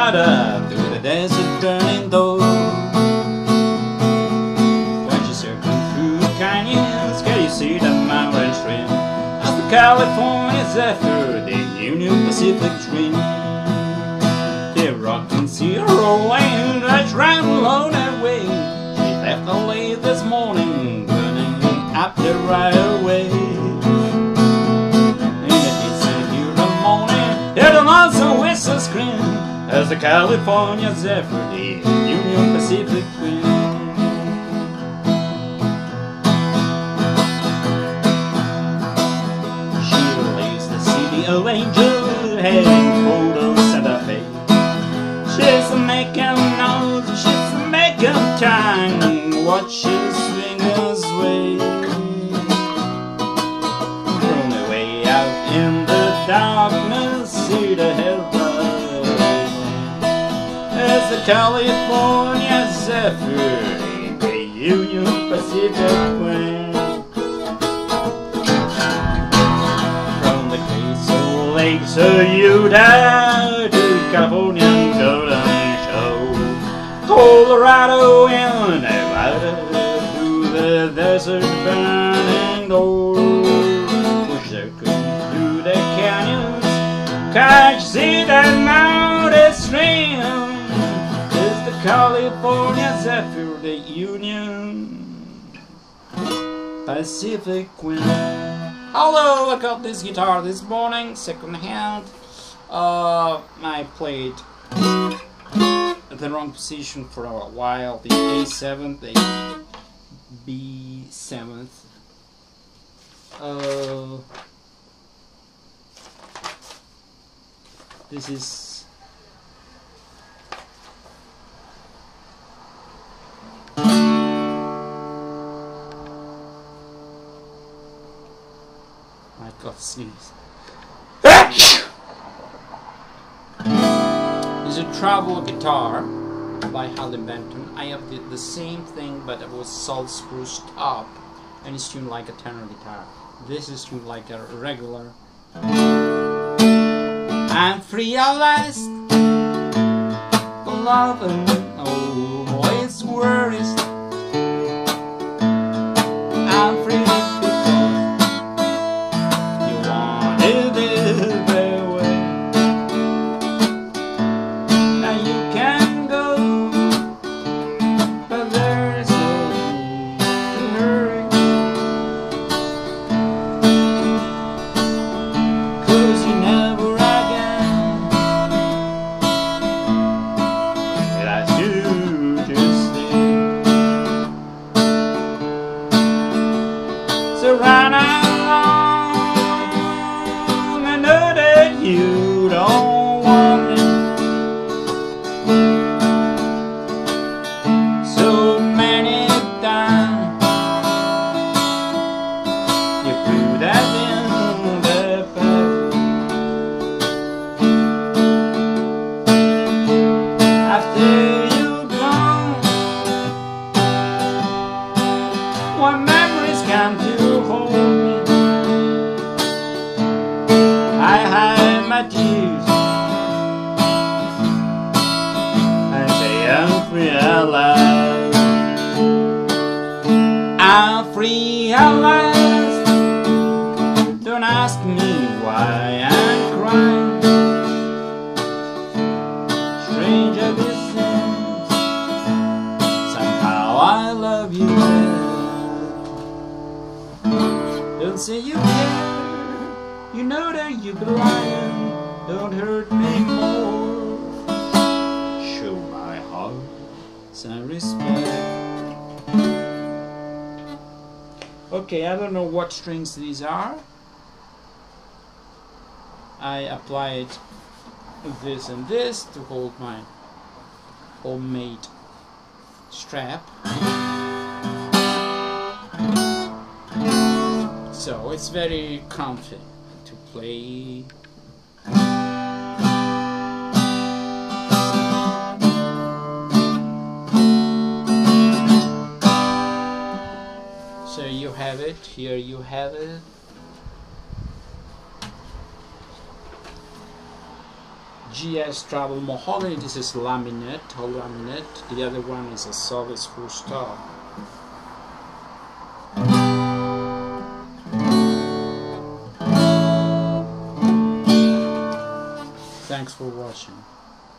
Nevada through the desert burning door. When you circle through canyons, can you see the mountain stream? As the California Zephyr, the Union Pacific Dream. The rocking sea rolling, that's right along that way. She left early this morning, burning up the right away. In the hear the morning, hear the monster whistle scream. As the California Zephyr, the Union Pacific Queen. She relays the city of angel, heading for the Santa Fe. She's making noise, she's making time, watches swingers way. The way out in the darkness, The California Zephyr, the Union Pacific Queen. From the Crystal Lakes of Utah to Californian Golden Show, Colorado and Nevada through the desert burning gold. We're circling through the canyons, you see that mountain stream? California Zephyr, the Union Pacific Queen. Hello, I got this guitar this morning, second hand. Uh, I played at the wrong position for a while, the A7, the B7. Uh, this is I got sneeze. Ah! It's a travel guitar by Harley Benton. I have the, the same thing, but it was solid spruce top, and it's tuned like a tenor guitar. This is tuned like a regular. I'm free at last, love and oh, always worries. I'm So many times You put that in the past After you gone When memories come to hold me? I hide my tears Free at last. Don't ask me why I'm crying. Stranger distance Somehow I love you. Don't say you care. You know that you've been lying Don't hurt me some respect Okay, I don't know what strings these are I applied this and this to hold my homemade strap. So it's very comfy to play. Have it, here you have it. GS Travel Mahogany. This is laminate, all laminate. The other one is a solid spruce top. Thanks for watching.